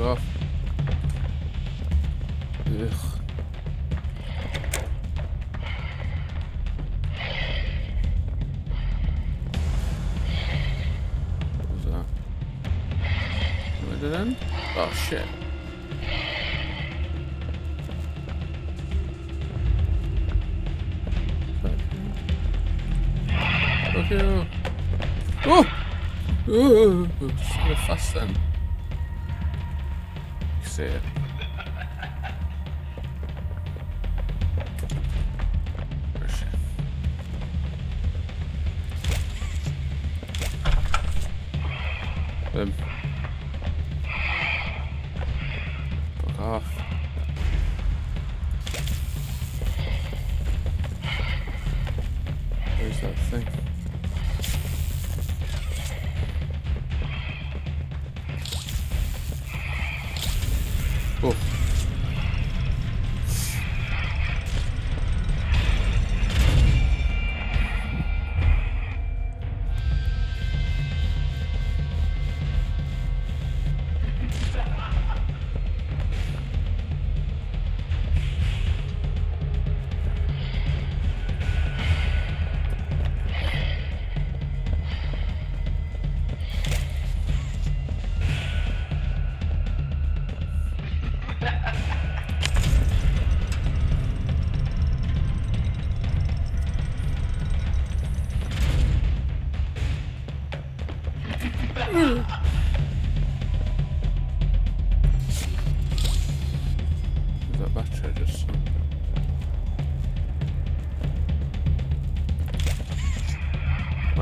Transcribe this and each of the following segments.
off. Ugh. So. Where did it end? Oh shit. Fuck you. Oh! Ooh, should have fussed then. She? Boom. Fuck off. Where's that thing?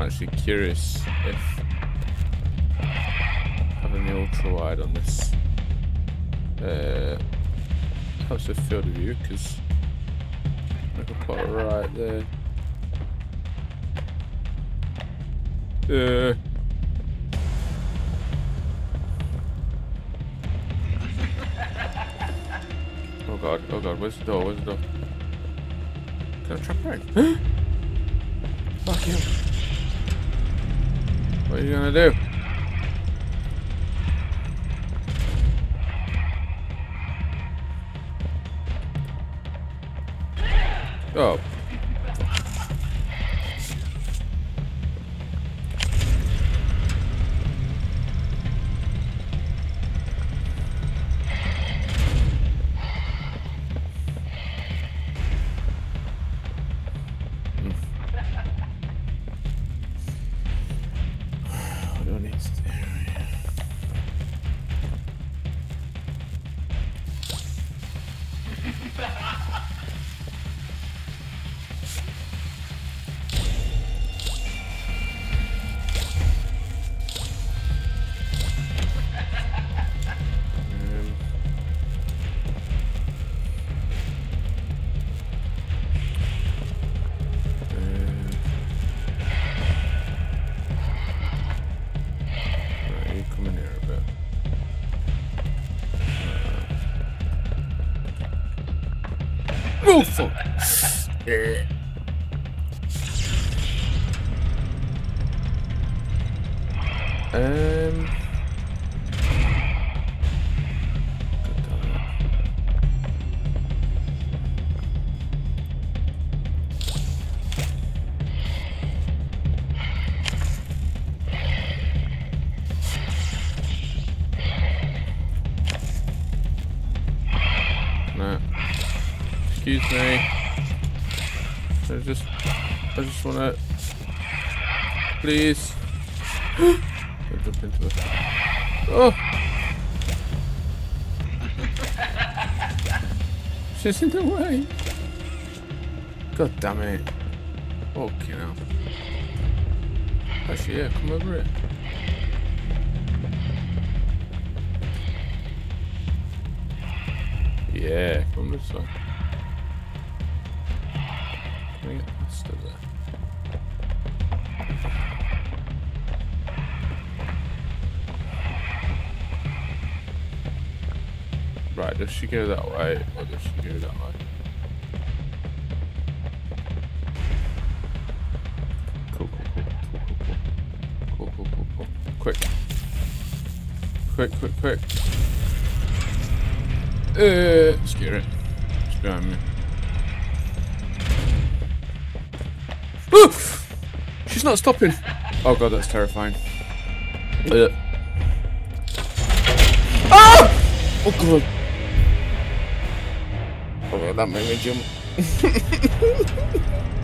Actually curious if having the ultra wide on this uh, helps with field of view because I can put it right there. Uh, oh god, oh god, where's the door? Where's the door? Can I trap her? Fuck you. What are you gonna do? Oh. Eh. um. Excuse me. I just, I just wanna, please. Jump into the. Oh. She's in the way. God damn it. Okay now. Actually, yeah, come over it. Yeah, come this way. Can I get it there? Right, does she go that way or does she go that way? Cool, cool, cool, cool, cool. Cool, cool, cool, cool. Quick. Quick, quick, quick. Uh, scare it. It's behind me. Oh! She's not stopping. Oh god, that's terrifying. Uh. Oh god. Oh, that made me jump.